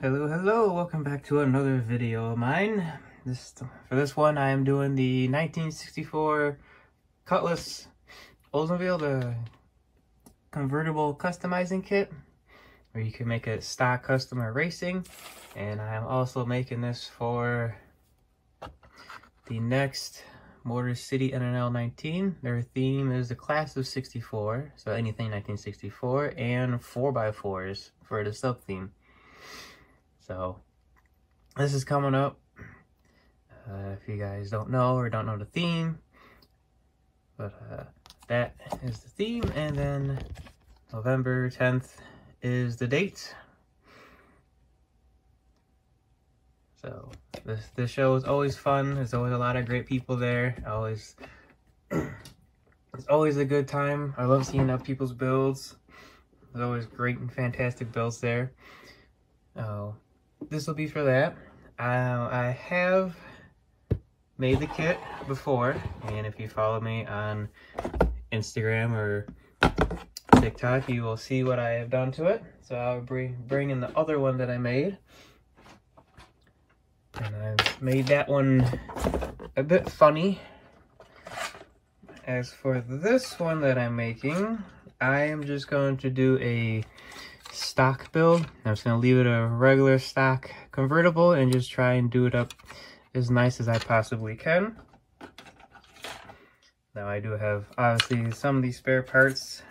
Hello, hello, welcome back to another video of mine. This For this one, I am doing the 1964 Cutlass Oldsmobile, the convertible customizing kit, where you can make it stock custom or racing. And I'm also making this for the next Motor City NNL 19. Their theme is the class of 64, so anything 1964, and 4x4s for the sub-theme. So this is coming up. Uh, if you guys don't know or don't know the theme, but uh, that is the theme. And then November 10th is the date. So this this show is always fun. There's always a lot of great people there. Always, it's always a good time. I love seeing up people's builds. There's always great and fantastic builds there. Oh, this will be for that. Uh, I have made the kit before, and if you follow me on Instagram or TikTok, you will see what I have done to it. So I'll bring, bring in the other one that I made. And I've made that one a bit funny. As for this one that I'm making, I am just going to do a stock build. I'm just going to leave it a regular stock convertible and just try and do it up as nice as I possibly can. Now I do have obviously some of these spare parts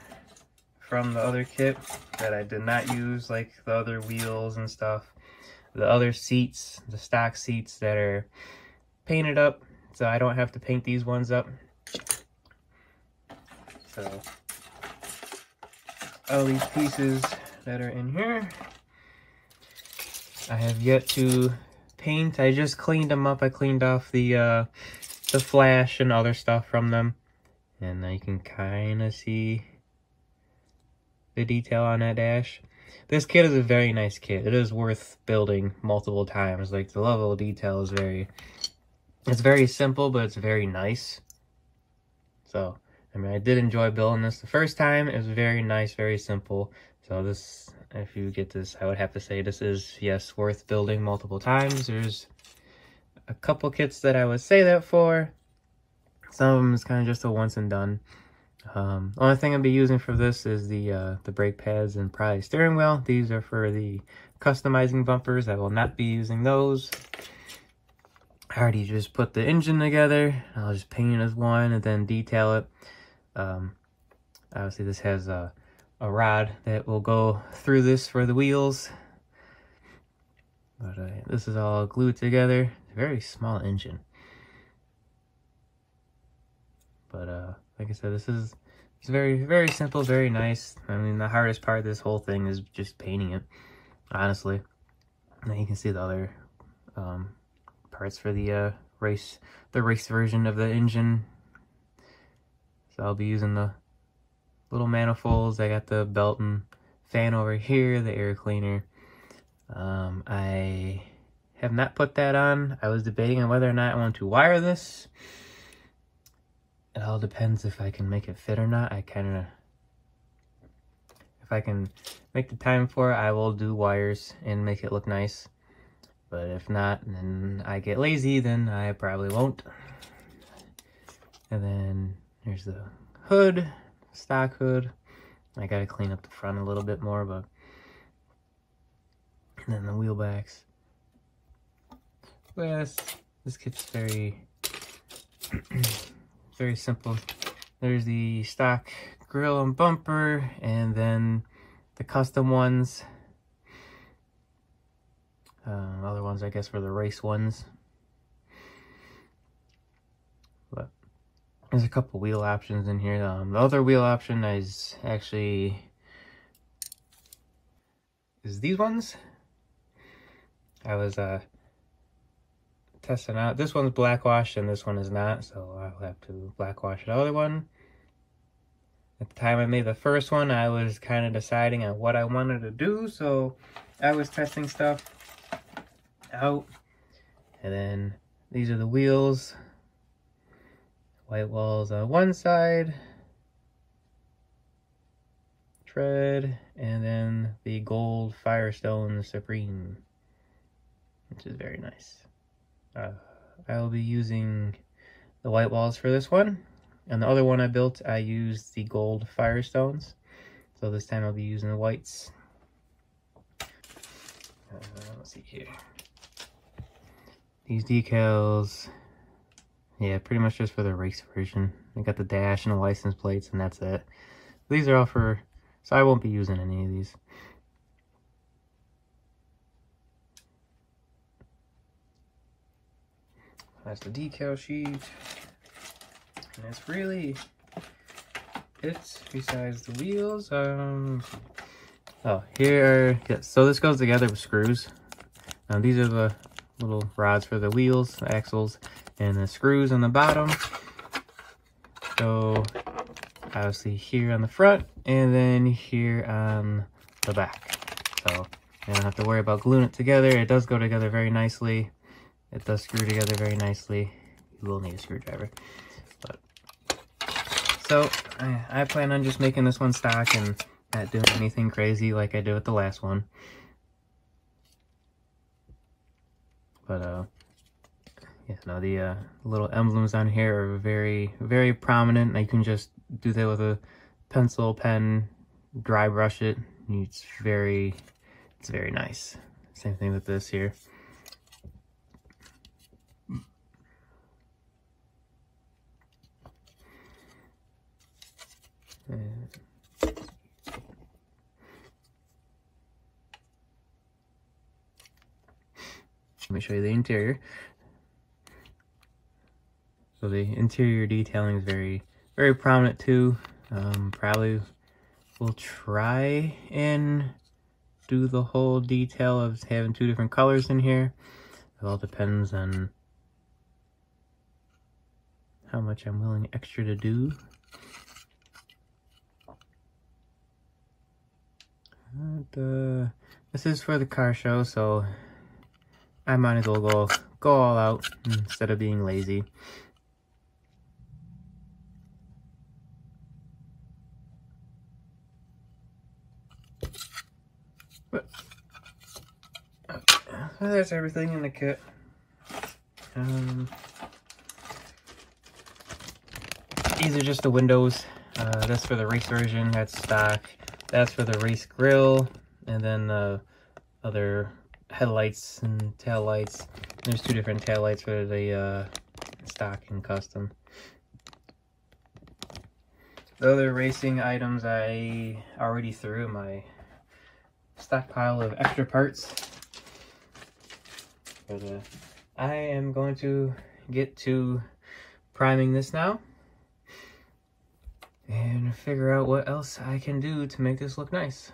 from the other kit that I did not use like the other wheels and stuff. The other seats, the stock seats that are painted up so I don't have to paint these ones up. So all these pieces that are in here. I have yet to paint. I just cleaned them up. I cleaned off the uh, the flash and other stuff from them. And now you can kind of see the detail on that dash. This kit is a very nice kit. It is worth building multiple times. Like, the level of detail is very... It's very simple, but it's very nice. So, I mean, I did enjoy building this the first time. It was very nice, very simple. So this, if you get this, I would have to say this is, yes, worth building multiple times. There's a couple kits that I would say that for. Some of them is kind of just a once and done. Um, only thing I'll be using for this is the uh, the brake pads and probably steering wheel. These are for the customizing bumpers. I will not be using those. I already just put the engine together. I'll just paint it as one and then detail it. Um, obviously this has a a rod that will go through this for the wheels. But uh, this is all glued together. Very small engine. But uh, like I said, this is it's very, very simple, very nice. I mean, the hardest part of this whole thing is just painting it, honestly. Now you can see the other um, parts for the uh, race, the race version of the engine. So I'll be using the little manifolds. I got the belt and fan over here, the air cleaner. Um, I have not put that on. I was debating on whether or not I want to wire this. It all depends if I can make it fit or not. I kind of, if I can make the time for it, I will do wires and make it look nice. But if not, then I get lazy, then I probably won't. And then here's the hood stock hood. I gotta clean up the front a little bit more, but and then the wheel backs. Yes, this kit's very very simple. There's the stock grill and bumper, and then the custom ones. Uh, other ones, I guess, were the race ones. There's a couple wheel options in here. Um, the other wheel option is actually is these ones. I was uh, testing out. This one's black wash and this one is not, so I'll have to black wash the other one. At the time I made the first one, I was kind of deciding on what I wanted to do, so I was testing stuff out. And then these are the wheels. White walls on one side, tread, and then the gold Firestone Supreme. which is very nice. Uh, I'll be using the white walls for this one. And the other one I built, I used the gold firestones. So this time I'll be using the whites. Uh, let's see here. These decals, yeah, pretty much just for the race version. I got the dash and the license plates and that's it. These are all for, so I won't be using any of these. That's the decal sheet. And that's really it besides the wheels. Um oh here yeah, so this goes together with screws. Now these are the little rods for the wheels, the axles, and the screws on the bottom. So obviously here on the front and then here on the back. So you don't have to worry about gluing it together. It does go together very nicely. It does screw together very nicely. You will need a screwdriver. But so I, I plan on just making this one stock and not doing anything crazy like I did with the last one. But uh yeah, no, the uh, little emblems on here are very, very prominent. You can just do that with a pencil, pen, dry brush it. It's very, it's very nice. Same thing with this here. Let me show you the interior. So the interior detailing is very, very prominent too. Um, probably will try and do the whole detail of having two different colors in here. It all depends on how much I'm willing extra to do. And, uh, this is for the car show, so I might as well go, go all out instead of being lazy. But, so there's everything in the kit. Um, these are just the windows. Uh, that's for the race version, that's stock. That's for the race grill, and then the other headlights and tail lights. There's two different tail lights for the uh, stock and custom. The other racing items I already threw my stockpile of extra parts. But uh, I am going to get to priming this now and figure out what else I can do to make this look nice.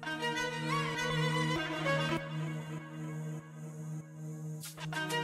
Thank you.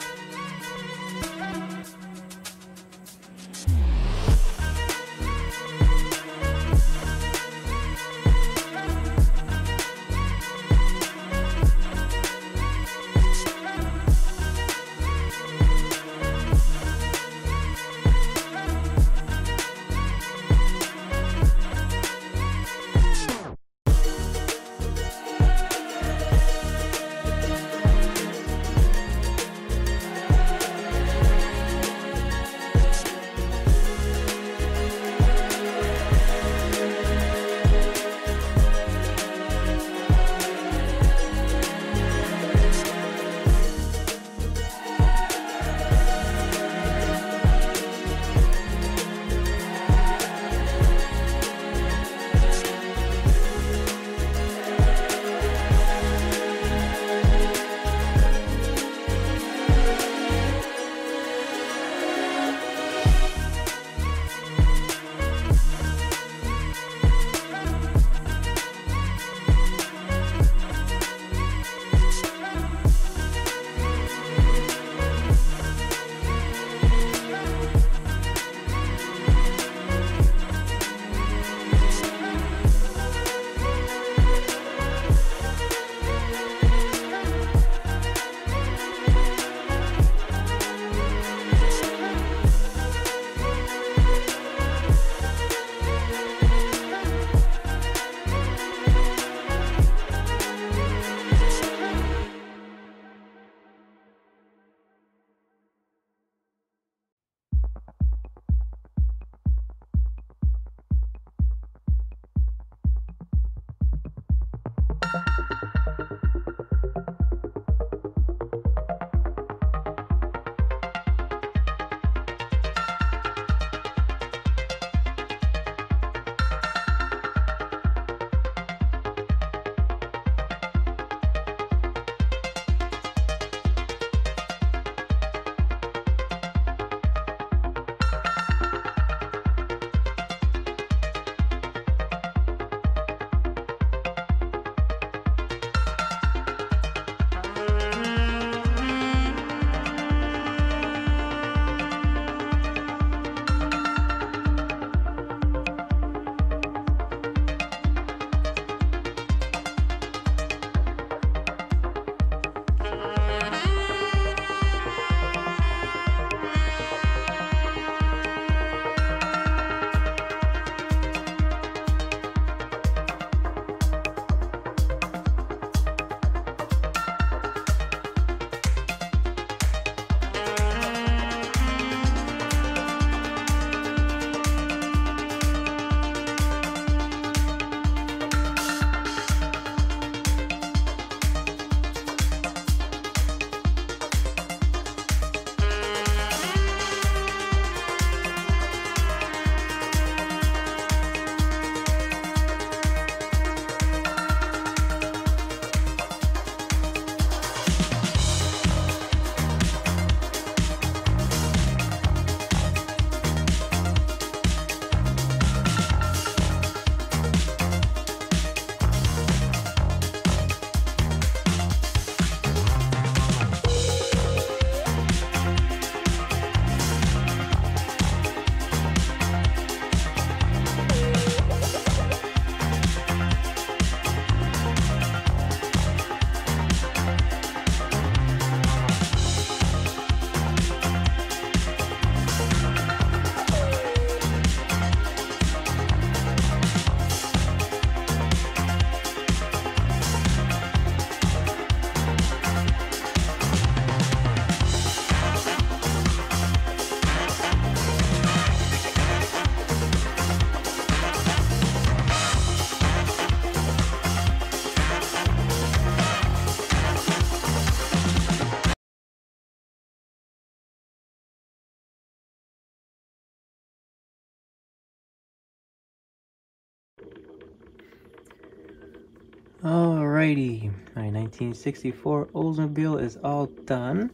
Alrighty, my 1964 Oldsmobile is all done.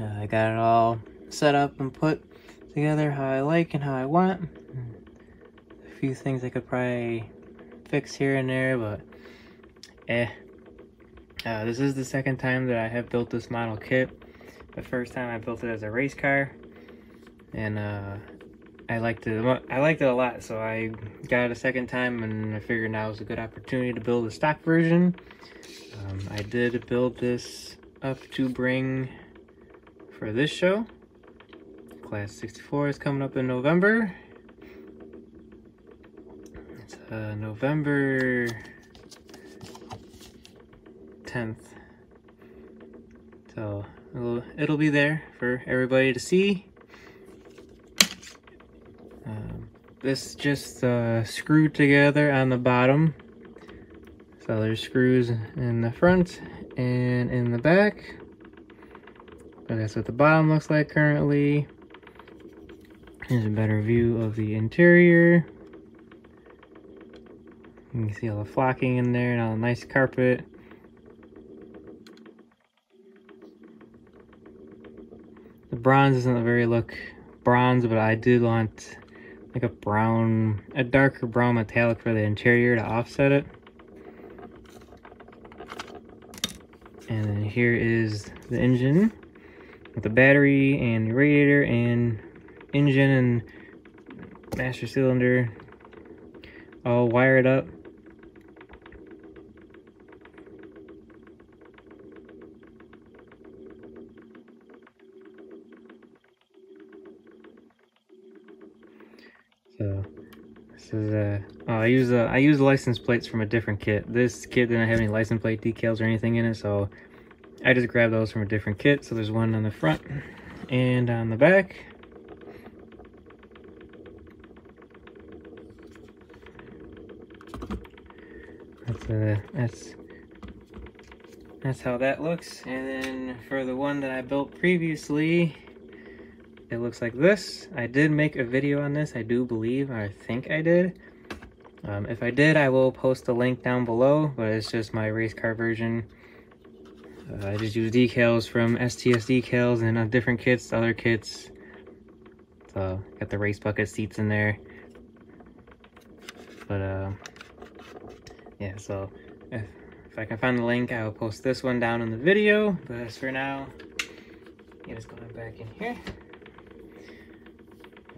Uh, I got it all set up and put together how I like and how I want. A few things I could probably fix here and there, but eh. Uh, this is the second time that I have built this model kit. The first time I built it as a race car, and uh, I liked it. I liked it a lot, so I got it a second time, and I figured now was a good opportunity to build a stock version. Um, I did build this up to bring for this show. Class 64 is coming up in November. It's uh, November 10th. So it'll, it'll be there for everybody to see. This just uh, screwed together on the bottom. So there's screws in the front and in the back. But that's what the bottom looks like currently. Here's a better view of the interior. You can see all the flocking in there and all the nice carpet. The bronze doesn't a very look bronze, but I did want like a brown, a darker brown metallic for the interior to offset it. And then here is the engine with the battery and radiator and engine and master cylinder all wired up. So this is a. Oh, I use a, I use license plates from a different kit. This kit didn't have any license plate decals or anything in it, so I just grabbed those from a different kit. So there's one on the front and on the back. That's uh, that's that's how that looks. And then for the one that I built previously, it looks like this. I did make a video on this, I do believe, I think I did. Um, if I did, I will post the link down below, but it's just my race car version. Uh, I just use decals from STS decals and on different kits, other kits. So, got the race bucket seats in there. But, uh, yeah, so if, if I can find the link, I will post this one down in the video. But as for now, just going back in here.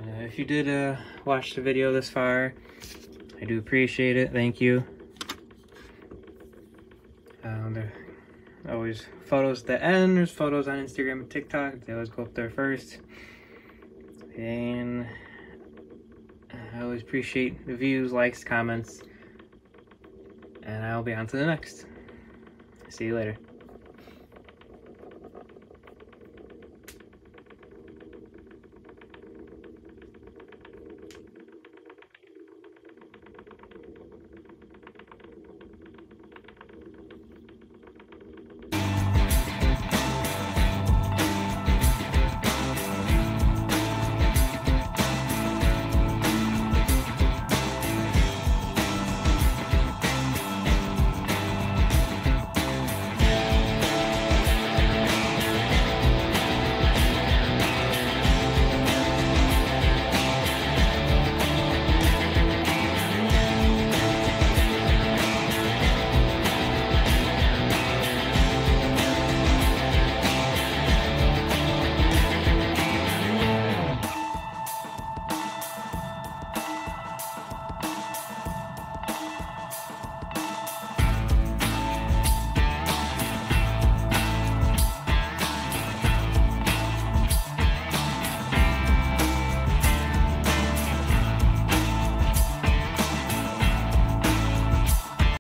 Uh, if you did uh, watch the video this far, I do appreciate it. Thank you. Um, there always photos at the end. There's photos on Instagram and TikTok. They always go up there first. And I always appreciate the views, likes, comments. And I'll be on to the next. See you later.